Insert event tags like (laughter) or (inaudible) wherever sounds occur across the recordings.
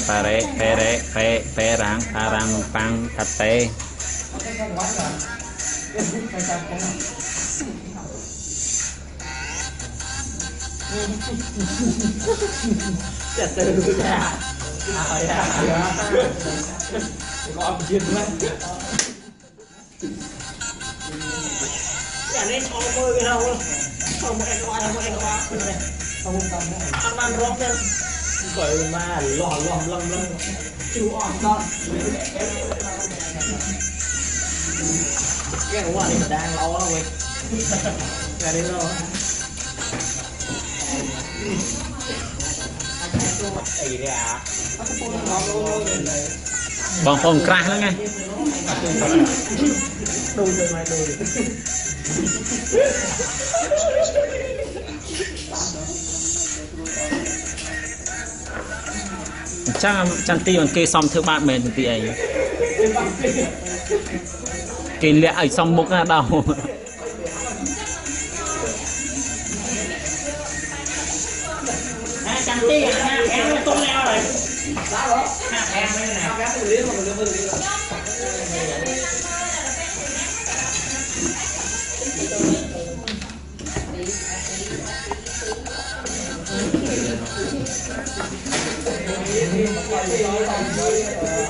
pare pere pe perang arang pang kate ya ya ah ya ya kok abjir lah ya ini ngomong ya ngomong ngomong ngomong ngomong ngomong cười mà lò lòm lầm lầm chú ổn con cái đúng là đi mà đang lâu lắm quên ra đi lâu bằng phong crack lắm ngay đùi rồi mày đùi អញ្ចឹងចន្ទីមិនគេសំធ្វើបាបមែនចន្ទីអីគេលាក់ឲ្យសំមុខណាដល់ចាំទីហាផែនទុំណែអត់ហើយហាផែនហ្នឹងណាកាត់លឿនមកលឿនមកលឿន ទៅរៀន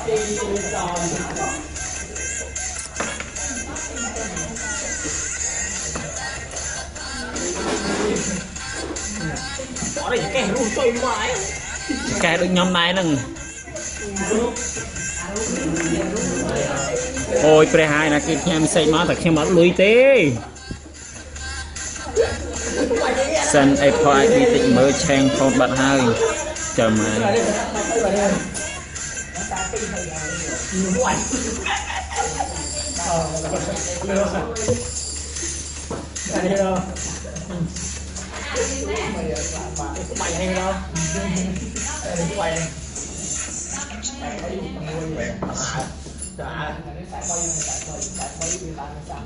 bỏ đây cái rùi tôi mãi កែដូចខ្ញុំដែរហ្នឹងអូយព្រះហើយណាគេផ្ញើមេសេចមកតែខ្ញុំអត់លុយទេសិនអីផអីតិចមើលឆេងផូនបាត់ហើយចាំហើយ ngoài đây đâu mày hay đâu đây quay này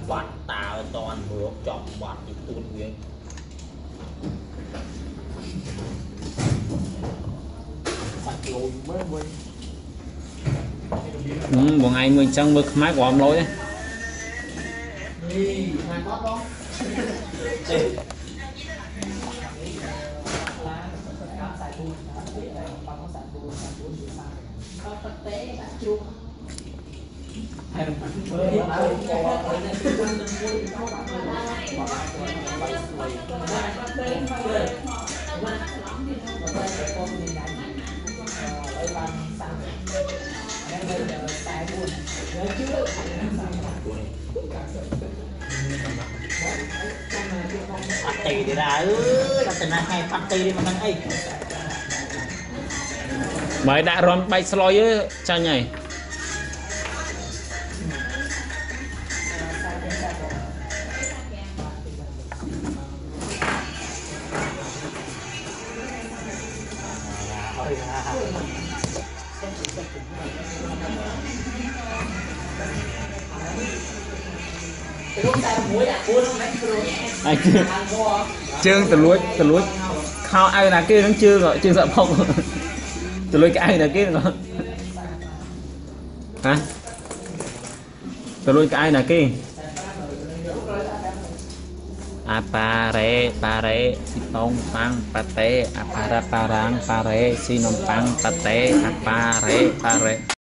bắt tao toàn bước chọc bắt đi tuôn ừ, bọn anh mình chân bực máy của ông lối đấy Thank (laughs) you. ឲ្យបានសាប់ហ្នឹងនៅតែ44ហើយជឿអត់ទេទេឡាអើយដល់តែណាស់ហើយប៉ាត់ទេទេមិនដឹងអីបើដាក់រំបែកស្លុយអើចាញ់ហើយ អញជើងទលួចទលួចខោអៅណាគេនឹងជើងជើងសក់ផុកទលួចកៅណាគេហ្នឹងហ៎ទលួចកៅណាគេ apare pare si tong pang pate apara parang pare si numpang pate apare pare.